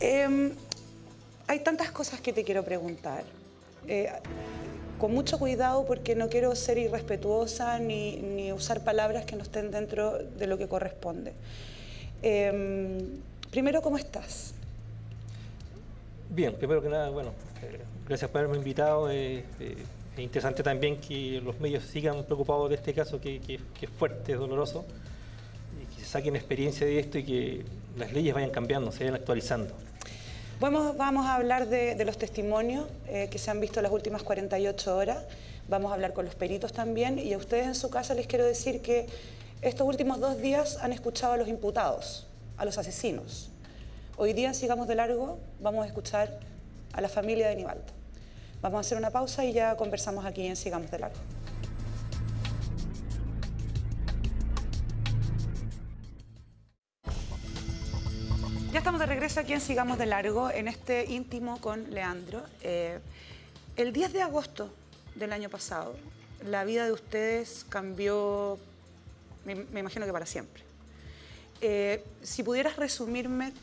Em, hay tantas cosas que te quiero preguntar. Eh, con mucho cuidado porque no quiero ser irrespetuosa ni, ni, usar palabras que no estén dentro de lo que corresponde. Em, primero, ¿cómo estás? Bien, primero que nada, bueno, eh, gracias por haberme invitado. Eh, eh, es interesante también que los medios sigan preocupados de este caso que, que, que, es fuerte, es doloroso, y que saquen experiencia de esto y que las leyes vayan cambiando, se vayan actualizando. Vamos, a hablar de, de los testimonios eh, que se han visto las últimas 48 horas. Vamos a hablar con los peritos también. Y a ustedes en su casa les quiero decir que estos últimos dos días han escuchado a los imputados, a los asesinos. Hoy día, sigamos de largo, vamos a escuchar a la familia de Nivaldo. Vamos a hacer una pausa y ya conversamos aquí en Sigamos de largo. Estamos de regreso aquí en Sigamos de Largo, en este íntimo con Leandro. Eh, el 10 de agosto del año pasado, la vida de ustedes cambió, me, imagino que para siempre. Eh, si pudieras resumirme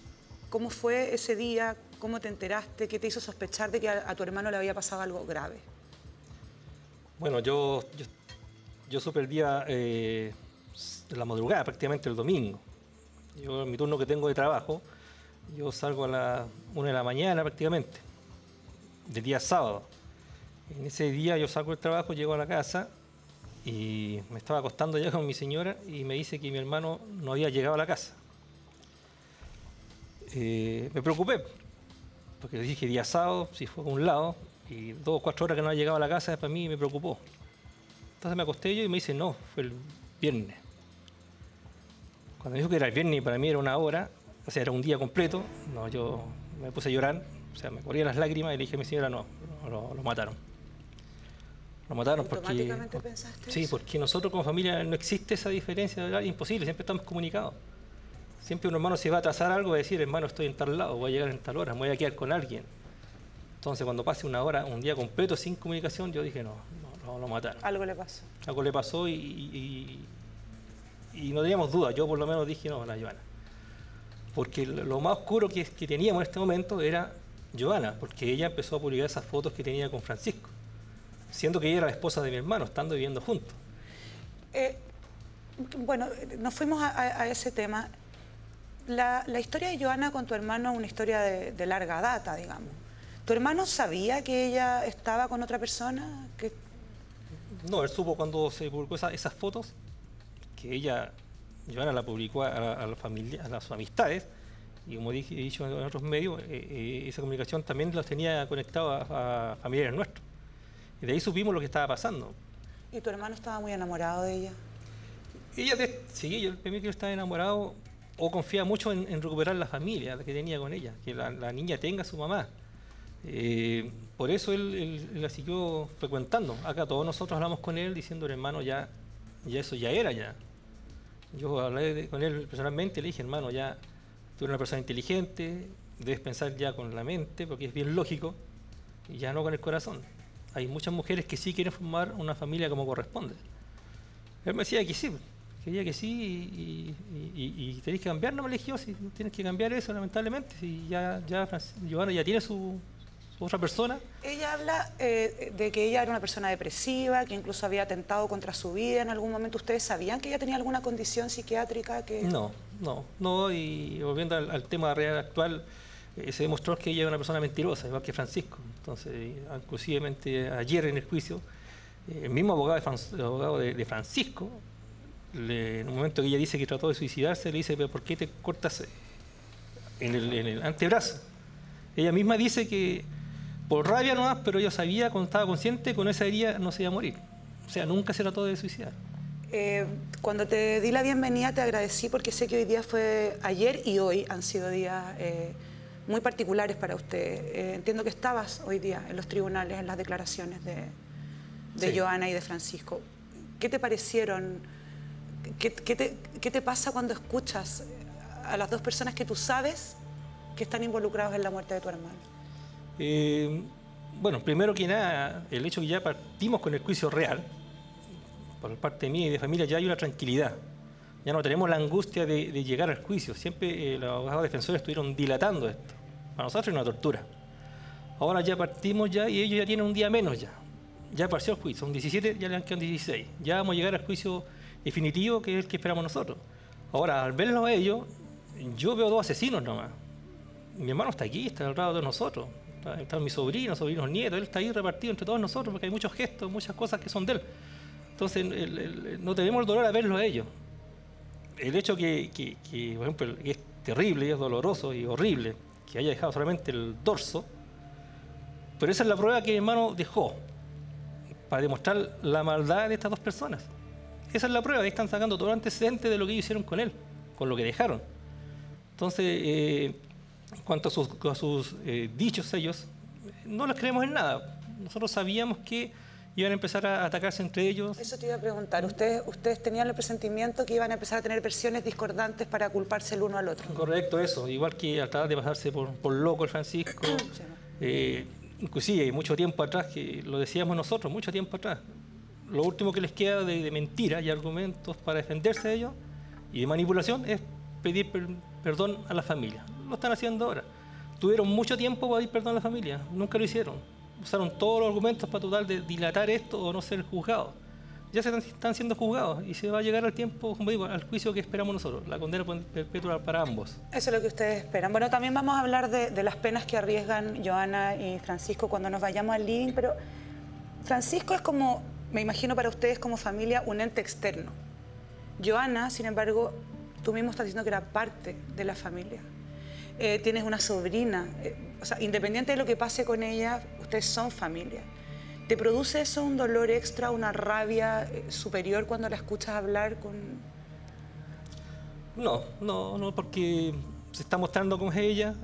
cómo fue ese día, cómo te enteraste, qué te hizo sospechar de que a, tu hermano le había pasado algo grave. Bueno, yo, yo, yo supe el día, eh, la madrugada, prácticamente el domingo. Yo, en mi turno que tengo de trabajo, yo salgo a las 1 de la mañana prácticamente, del día sábado. En ese día yo salgo del trabajo, llego a la casa y me estaba acostando ya con mi señora y me dice que mi hermano no había llegado a la casa. Eh, me preocupé, porque le dije día sábado, si fue con un lado, y dos o cuatro horas que no ha llegado a la casa, para mí me preocupó. Entonces me acosté yo y me dice, no, fue el viernes. Cuando me dijo que era el viernes para mí era una hora, o sea, era un día completo, no, yo me puse a llorar, o sea, me corrían las lágrimas y le dije a mi señora, no, lo, lo mataron. Lo mataron porque... pensaste Sí, eso? porque nosotros como familia no existe esa diferencia, ¿verdad? imposible, siempre estamos comunicados. Siempre un hermano se va a atrasar algo, va a decir, hermano, estoy en tal lado, voy a llegar en tal hora, me voy a quedar con alguien. Entonces, cuando pase una hora, un día completo sin comunicación, yo dije, no, no, no lo mataron. Algo le pasó. Algo le pasó y, y, y, y no teníamos duda. Yo por lo menos dije, no, la Joana. Porque lo más oscuro que, que teníamos en este momento era Joana, porque ella empezó a publicar esas fotos que tenía con Francisco, siendo que ella era la esposa de mi hermano, estando viviendo juntos. Eh, bueno, nos fuimos a, a, a ese tema. La, la, historia de Joana con tu hermano es una historia de, de, larga data, digamos. ¿Tu hermano sabía que ella estaba con otra persona? Que... No, él supo cuando se publicó esa, esas fotos que ella, Joana la publicó a, a, a la familia, a las amistades, y como dije, he dicho en otros medios, eh, eh, esa comunicación también los tenía conectados a, a, familiares nuestros. Y de ahí supimos lo que estaba pasando. ¿Y tu hermano estaba muy enamorado de ella? Ella, sí, yo que yo estaba enamorado o confía mucho en, en, recuperar la familia que tenía con ella, que la, la niña tenga a su mamá. Eh, por eso él, él, él, la siguió frecuentando. Acá todos nosotros hablamos con él diciendo, hermano, ya, ya eso ya era ya. Yo hablé con él personalmente, le dije, hermano, ya tú eres una persona inteligente, debes pensar ya con la mente, porque es bien lógico, y ya no con el corazón. Hay muchas mujeres que sí quieren formar una familia como corresponde. Él me decía que sí, quería que sí y, y, y, y tenéis que cambiar, no me eligió, tienes que cambiar eso, lamentablemente, si ya, ya Giovanna ya tiene su, otra persona. Ella habla eh, de que ella era una persona depresiva, que incluso había atentado contra su vida en algún momento. ¿Ustedes sabían que ella tenía alguna condición psiquiátrica? que No, no, no, y volviendo al, al tema real actual, eh, se demostró que ella era una persona mentirosa, igual que Francisco. Entonces, inclusivemente ayer en el juicio, eh, el mismo abogado de, Fran, el abogado de, de Francisco le, en un momento que ella dice que trató de suicidarse, le dice, pero ¿por qué te cortas en el, en el antebrazo? Ella misma dice que por rabia nomás, pero ella sabía, cuando estaba consciente, con esa herida no se iba a morir. O sea, nunca se trató de suicidar. Eh, cuando te di la bienvenida te agradecí porque sé que hoy día fue, ayer y hoy han sido días eh, muy particulares para usted. Eh, entiendo que estabas hoy día en los tribunales, en las declaraciones de, de sí. Joana y de Francisco. ¿Qué te parecieron? ¿Qué, qué, te, ¿Qué, te, pasa cuando escuchas a las dos personas que tú sabes que están involucrados en la muerte de tu hermano? Eh, bueno, primero que nada, el hecho que ya partimos con el juicio real, por parte mía y de familia, ya hay una tranquilidad. Ya no tenemos la angustia de, llegar al juicio. Siempre eh, los abogados defensores estuvieron dilatando esto. Para nosotros es una tortura. Ahora ya partimos ya y ellos ya tienen un día menos ya. Ya apareció el juicio, son 17, ya le han quedado 16. Ya vamos a llegar al juicio definitivo que es el que esperamos nosotros. Ahora, al verlos a ellos, yo veo dos asesinos nomás. Mi hermano está aquí, está al lado de nosotros. Están mis sobrinos, sobrinos nietos, él está ahí repartido entre todos nosotros porque hay muchos gestos, muchas cosas que son de él. Entonces, no tenemos el dolor a verlos a ellos. El hecho que, por ejemplo, es terrible y es doloroso y horrible que haya dejado solamente el dorso, pero esa es la prueba que mi hermano dejó para demostrar la maldad de estas dos personas. Esa es la prueba, ahí están sacando todo el antecedente de lo que ellos hicieron con él, con lo que dejaron. Entonces, eh, cuanto a sus, eh, dichos ellos, no les creemos en nada. Nosotros sabíamos que iban a empezar a atacarse entre ellos. Eso te iba a preguntar. ¿Ustedes, ustedes tenían el presentimiento que iban a empezar a tener versiones discordantes para culparse el uno al otro? Correcto, eso. Igual que al tratar de pasarse por, loco el Francisco. Eh, inclusive, mucho tiempo atrás, que lo decíamos nosotros, mucho tiempo atrás, lo último que les queda de, de mentiras y argumentos para defenderse de ellos y de manipulación es pedir perdón a la familia. Lo están haciendo ahora. Tuvieron mucho tiempo para pedir perdón a la familia, nunca lo hicieron. Usaron todos los argumentos para tratar de dilatar esto o no ser juzgados. Ya se están, siendo juzgados y se va a llegar al tiempo, como digo, al juicio que esperamos nosotros, la condena perpetua para ambos. Eso es lo que ustedes esperan. Bueno, también vamos a hablar de, de las penas que arriesgan Joana y Francisco cuando nos vayamos al living, pero Francisco es como, me imagino para ustedes como familia, un ente externo. Joana, sin embargo, tú mismo estás diciendo que era parte de la familia. Eh, tienes una sobrina, eh, o sea, independiente de lo que pase con ella, ustedes son familia. ¿Te produce eso un dolor extra, una rabia eh, superior cuando la escuchas hablar con...? No, no, no, porque se está mostrando con ella.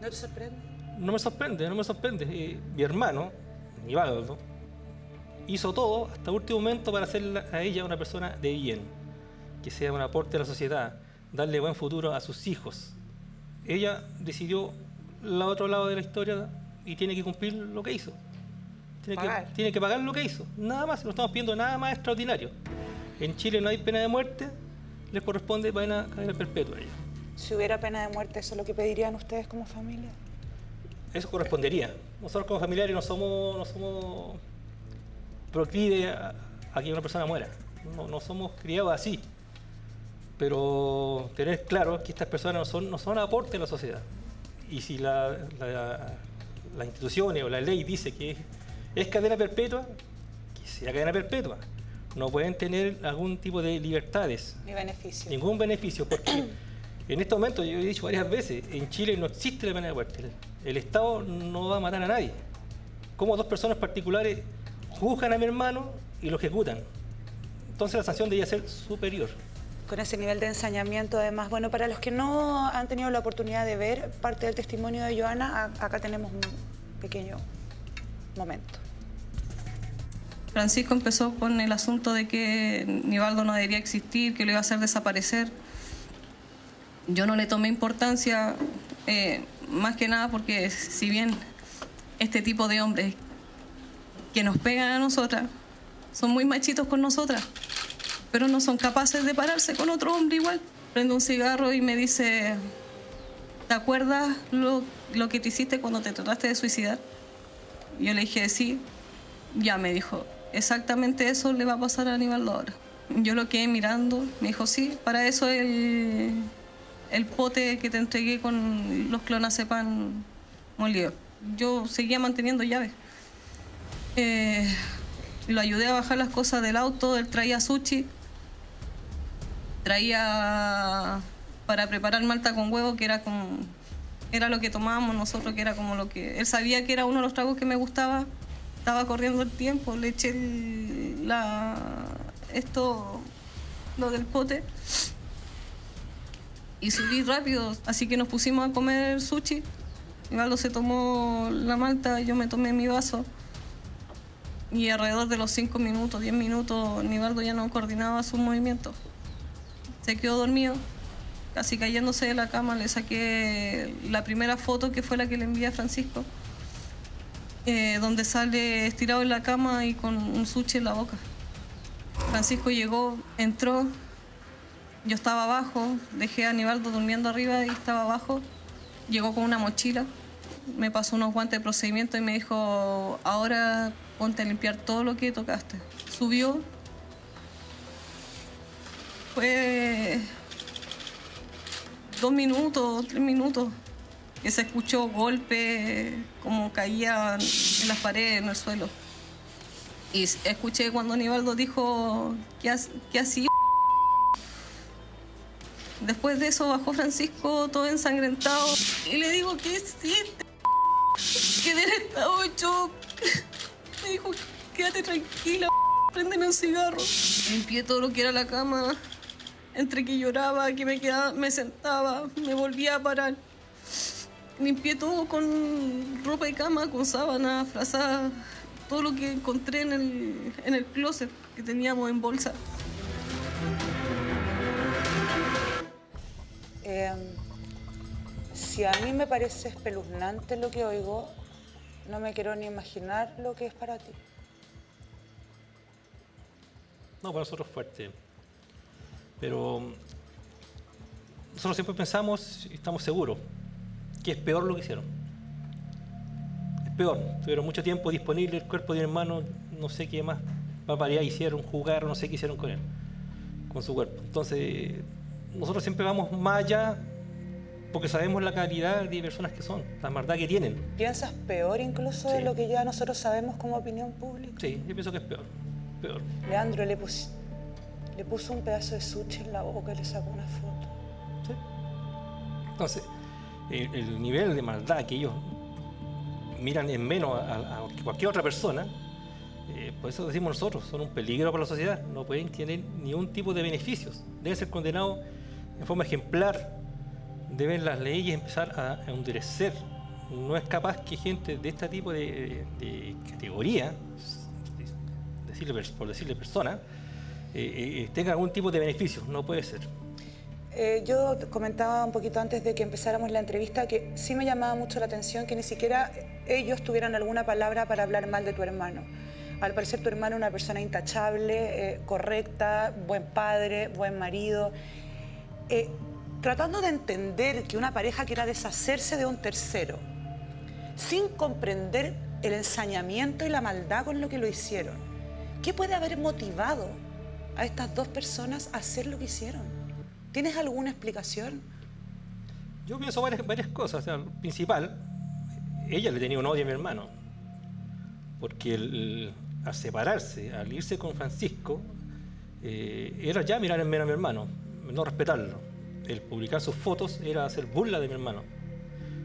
¿No te sorprende? No me sorprende, no me sorprende. mi hermano, Nivaldo, hizo todo hasta el último momento para hacer a ella una persona de bien que sea un aporte a la sociedad, darle buen futuro a sus hijos. Ella decidió el otro lado de la historia y tiene que cumplir lo que hizo. Tiene que, tiene que pagar lo que hizo. Nada más, no estamos pidiendo nada más extraordinario. En Chile no hay pena de muerte, les corresponde pena cadena perpetua a ella. Si hubiera pena de muerte, ¿eso es lo que pedirían ustedes como familia? Eso correspondería. Nosotros como familiares no somos, no somos proclives a, que una persona muera. No, no somos criados así pero tener claro que estas personas no son, no son aporte a la sociedad. Y si la, las instituciones o la ley dice que es, cadena perpetua, que sea cadena perpetua. No pueden tener algún tipo de libertades. Ni beneficio. Ningún beneficio, porque en este momento, yo he dicho varias veces, en Chile no existe la pena de muerte. El, Estado no va a matar a nadie. Como dos personas particulares juzgan a mi hermano y lo ejecutan. Entonces la sanción debería ser superior con ese nivel de ensañamiento. Además, bueno, para los que no han tenido la oportunidad de ver parte del testimonio de Joana, acá tenemos un pequeño momento. Francisco empezó con el asunto de que Nivaldo no debería existir, que lo iba a hacer desaparecer. Yo no le tomé importancia, eh, más que nada porque si bien este tipo de hombres que nos pegan a nosotras son muy machitos con nosotras, pero no son capaces de pararse con otro hombre igual. Prende un cigarro y me dice, ¿te acuerdas lo, lo que te hiciste cuando te trataste de suicidar? Yo le dije, sí. Ya me dijo, exactamente eso le va a pasar a Aníbal ahora. Yo lo quedé mirando, me dijo, sí, para eso el, el pote que te entregué con los clonazepam molido. Yo seguía manteniendo llaves. Eh, lo ayudé a bajar las cosas del auto, él traía sushi, traía para preparar malta con huevo, que era como era lo que tomábamos nosotros, que era como lo que él sabía que era uno de los tragos que me gustaba. Estaba corriendo el tiempo, le eché la esto lo del pote y subí rápido, así que nos pusimos a comer sushi. Ivaldo se tomó la malta, yo me tomé mi vaso. Y alrededor de los 5 minutos, 10 minutos, Nivaldo ya no coordinaba sus movimientos se quedó dormido, casi cayéndose de la cama. Le saqué la primera foto que fue la que le envié a Francisco, eh, donde sale estirado en la cama y con un sushi en la boca. Francisco llegó, entró, yo estaba abajo, dejé a Aníbaldo durmiendo arriba y estaba abajo. llegó con una mochila, me pasó unos guantes de procedimiento y me dijo, ahora ponte a limpiar todo lo que tocaste. Subió. Fue dos minutos, tres minutos, que se escuchó golpe, como caía en las paredes, en el suelo. Y escuché cuando Nivaldo dijo, ¿qué, hacía? Después de eso bajó Francisco todo ensangrentado y le digo, ¿qué hiciste? Quedé en estado shock. Me dijo, quédate tranquila, préndeme un cigarro. Limpié todo lo que era la cama. Entre que lloraba, que me quedaba, me sentaba, me volvía a parar. Limpié todo con ropa de cama, con sábanas, frazadas, todo lo que encontré en el, en el closet que teníamos en bolsa. Em, si a mí me parece espeluznante lo que oigo, no me quiero ni imaginar lo que es para ti. No, para nosotros es fuerte. Pero nosotros siempre pensamos y estamos seguros que es peor lo que hicieron. Es peor. Tuvieron mucho tiempo disponible el cuerpo de mi hermano, no sé qué más barbaridad hicieron, jugar, no sé qué hicieron con él, con su cuerpo. Entonces, nosotros siempre vamos más allá porque sabemos la calidad de personas que son, la maldad que tienen. ¿Piensas peor incluso de lo que ya nosotros sabemos como opinión pública? Sí, yo pienso que es peor. peor. Leandro le, le puso un pedazo de sushi en la boca y le sacó una foto. Sí. Entonces, el, nivel de maldad que ellos miran en menos a, cualquier otra persona, eh, por eso decimos nosotros, son un peligro para la sociedad, no pueden tener ningún tipo de beneficios, deben ser condenados en forma ejemplar deben las leyes empezar a, endurecer. No es capaz que gente de este tipo de, categoría, decirle, por decirle persona, eh, eh, tenga algún tipo de beneficio. No puede ser. Eh, yo comentaba un poquito antes de que empezáramos la entrevista que sí me llamaba mucho la atención que ni siquiera ellos tuvieran alguna palabra para hablar mal de tu hermano. Al parecer tu hermano es una persona intachable, correcta, buen padre, buen marido tratando de entender que una pareja quiera deshacerse de un tercero, sin comprender el ensañamiento y la maldad con lo que lo hicieron. ¿Qué puede haber motivado a estas dos personas hacer lo que hicieron? ¿Tienes alguna explicación? Yo pienso varias, cosas. O principal, ella le tenía un odio a mi hermano, porque al separarse, al irse con Francisco, eh, era ya mirar en menos a mi hermano, no respetarlo el publicar sus fotos era hacer burla de mi hermano.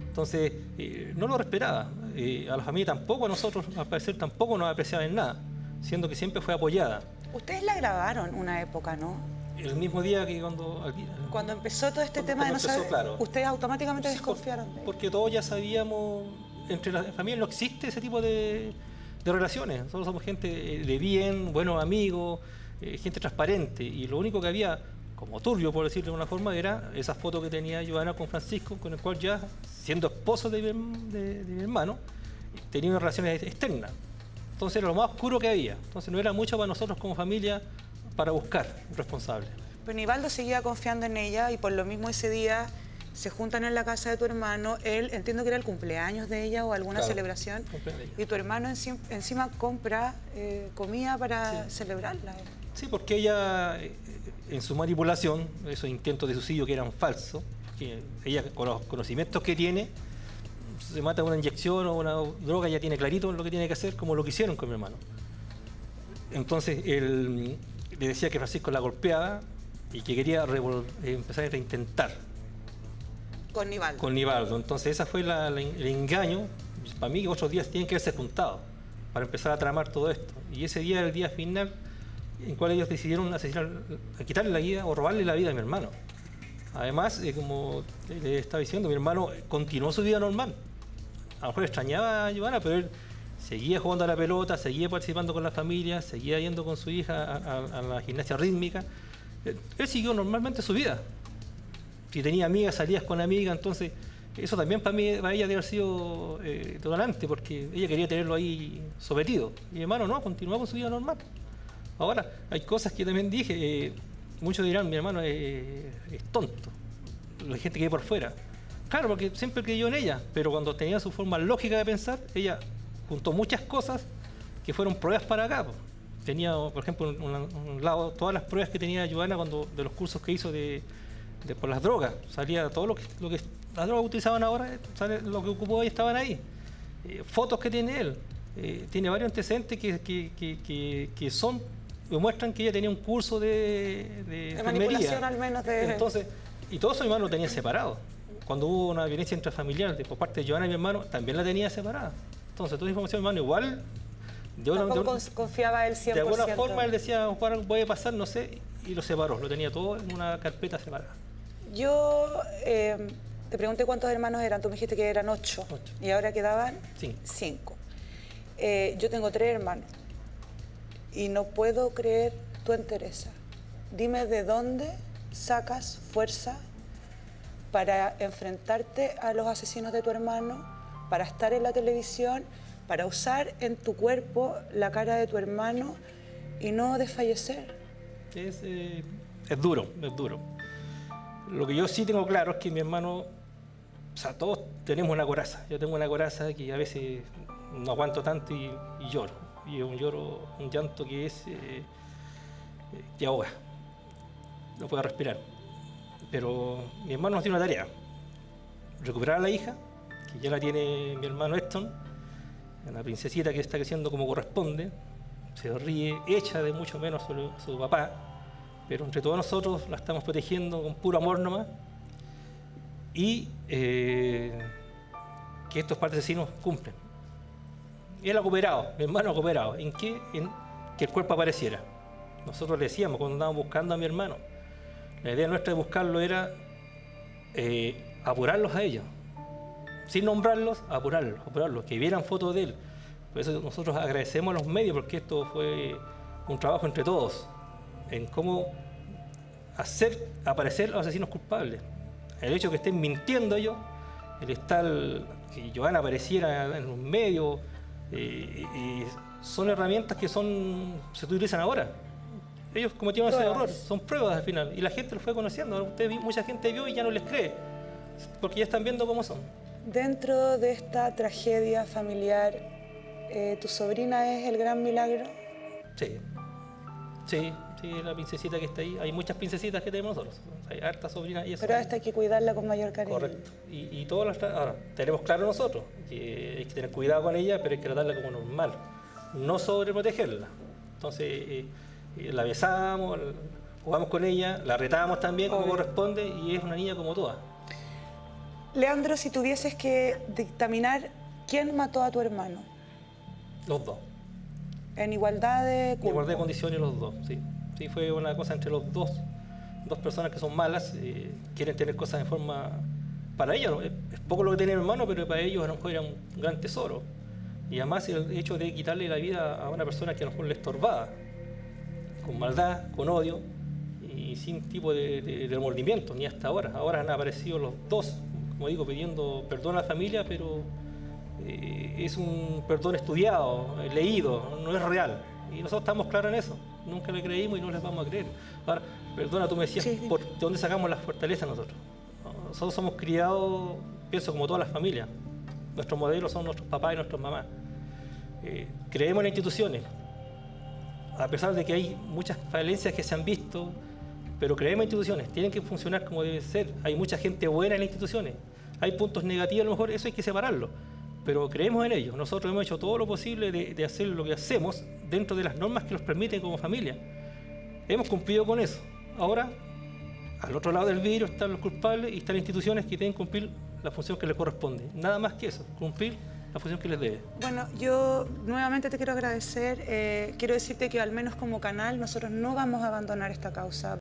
Entonces, eh, no lo respetaba. Eh, a la familia tampoco, a nosotros, al parecer, tampoco nos apreciaba en nada, siendo que siempre fue apoyada. Ustedes la grabaron una época, ¿no? El mismo día que cuando... Cuando empezó todo este tema de no saber, ustedes automáticamente desconfiaron. porque todos ya sabíamos, entre las familias no existe ese tipo de, de relaciones. Nosotros somos gente de bien, buenos amigos, eh, gente transparente. Y lo único que había como turbio, por decirlo de una forma, era esa foto que tenía Joana con Francisco, con el cual ya, siendo esposo de, mi hermano, tenía una relación externa. Entonces era lo más oscuro que había. Entonces no era mucho para nosotros como familia para buscar un responsable. Pero Nivaldo seguía confiando en ella y por lo mismo ese día se juntan en la casa de tu hermano. Él, entiendo que era el cumpleaños de ella o alguna celebración. Y tu hermano encima, compra eh, comida para celebrarla. Sí, porque ella en su manipulación, esos intentos de suicidio que eran falsos, que ella con los conocimientos que tiene, se mata una inyección o una droga, ya tiene clarito lo que tiene que hacer, como lo que hicieron con mi hermano. Entonces él le decía que Francisco la golpeaba y que quería empezar a reintentar. Con Nivaldo. Con Nivaldo. Entonces ese fue el engaño. Para mí otros días tienen que haberse juntado para empezar a tramar todo esto. Y ese día era el día final en cual ellos decidieron asesinar, quitarle la vida o robarle la vida a mi hermano. Además, eh, como le estaba diciendo, mi hermano continuó su vida normal. A lo mejor extrañaba a Giovanna, pero él seguía jugando a la pelota, seguía participando con la familia, seguía yendo con su hija a, la gimnasia rítmica. Él, siguió normalmente su vida. Si tenía amigas, salías con amigas, entonces eso también para mí, para ella debe haber sido eh, porque ella quería tenerlo ahí sometido. Y hermano no, continuó con su vida normal. Ahora, hay cosas que también dije, eh, muchos dirán, mi hermano es, tonto, la gente que hay por fuera. Claro, porque siempre creyó en ella, pero cuando tenía su forma lógica de pensar, ella juntó muchas cosas que fueron pruebas para acá. po. Tenía, por ejemplo, un, un lado, todas las pruebas que tenía Joana cuando de los cursos que hizo de, de por las drogas. Salía todo lo que, lo que las drogas utilizaban ahora, eh, sale- lo que ocupó ahí estaban ahí. Eh, fotos que tiene él. Eh, tiene varios antecedentes que, que, que, que- que son demuestran que ella tenía un curso de, de, manipulación al menos de... Entonces, y todo eso mi hermano lo tenía separado. Cuando hubo una violencia intrafamiliar de, por parte de Joana y mi hermano, también la tenía separada. Entonces, toda esa información, mi hermano, igual, de, una- de Tampoco un- cons- confiaba él 100%. de alguna forma él decía, Juan, puede pasar, no sé, y lo separó. Lo tenía todo en una carpeta separada. Yo eh, te pregunté cuántos hermanos eran, tú me dijiste que eran ocho, Ocho. y ahora quedaban Cinco. cinco. Eh, yo tengo tres hermanos y no puedo creer tu entereza. Dime de dónde sacas fuerza para enfrentarte a los asesinos de tu hermano, para estar en la televisión, para usar en tu cuerpo la cara de tu hermano y no desfallecer. Es, eh, es duro, es duro. Lo que yo sí tengo claro es que mi hermano, o sea, todos tenemos una coraza. Yo tengo una coraza que a veces no aguanto tanto y, lloro. Y es un lloro, un llanto que es, eh, eh, que ahoga. No puedo respirar. Pero mi hermano nos tiene una tarea. Recuperar a la hija, que ya la tiene mi hermano Eston, una princesita que está creciendo como corresponde, se ríe, echa de mucho menos su, su papá, pero entre todos nosotros la estamos protegiendo con puro amor nomás. Y eh, que estos asesinos cumplen. Él ha cooperado, mi hermano ha cooperado. ¿En qué? En que el cuerpo apareciera. Nosotros le decíamos cuando andábamos buscando a mi hermano, la idea nuestra de buscarlo era eh, apurarlos a ellos. Sin nombrarlos, apurarlos, apurarlos, que vieran fotos de él. Por eso nosotros agradecemos a los medios porque esto fue un trabajo entre todos en cómo hacer aparecer a los asesinos culpables. El hecho de que estén mintiendo ellos, el estar que Joana apareciera en los medios, eh, son herramientas que son se utilizan ahora. Ellos cometieron ese error, son pruebas al final, y la gente lo fue conociendo. Usted mucha gente vio y ya no les cree, porque ya están viendo cómo son. Dentro de esta tragedia familiar, eh, ¿tu sobrina es el gran milagro? Sí. Sí, sí, la princesita que está ahí. Hay muchas princesitas que tenemos nosotros. Hay hartas sobrinas y eso. Pero esta hay que cuidarla con mayor cariño. Correcto. Y, y todas las. Ahora, tenemos claro nosotros que hay que tener cuidado con ella, pero hay que tratarla como normal. No sobreprotegerla. Entonces, eh, la besamos, jugamos con ella, la retamos también como Obvio. corresponde y es una niña como todas. Leandro, si tuvieses que dictaminar quién mató a tu hermano, Los dos. en igualdad de En igualdad de condiciones los dos, sí. Sí, fue una cosa entre los dos. Dos personas que son malas, eh, quieren tener cosas en forma... Para ellos, ¿no? es, es poco lo que tiene mi hermano, pero para ellos a lo mejor era un gran tesoro. Y además el hecho de quitarle la vida a una persona que a lo mejor le estorbaba, con maldad, con odio y sin tipo de, de- de remordimiento, ni hasta ahora. Ahora han aparecido los dos, como digo, pidiendo perdón a la familia, pero eh, es un perdón estudiado, leído, no es real. Y nosotros estamos claros en eso. Nunca le creímos y no les vamos a creer. Ahora, perdona, tú me decías, Sí. ¿por, ¿de dónde sacamos las fortalezas nosotros? Nosotros somos criados, pienso, como todas las familias. Nuestros modelos son nuestros papás y nuestras mamás. Eh, creemos en instituciones, a pesar de que hay muchas falencias que se han visto, pero creemos en instituciones, tienen que funcionar como debe ser. Hay mucha gente buena en las instituciones, hay puntos negativos, a lo mejor eso hay que separarlo, pero creemos en ellos. Nosotros hemos hecho todo lo posible de, de hacer lo que hacemos dentro de las normas que nos permiten como familia. Hemos cumplido con eso. Ahora, al otro lado del vidrio están los culpables y están instituciones que tienen que cumplir la función que les corresponde. Nada más que eso, cumplir la función que les debe. Bueno, yo nuevamente te quiero agradecer. eh, quiero decirte que al menos como canal nosotros no vamos a abandonar esta causa.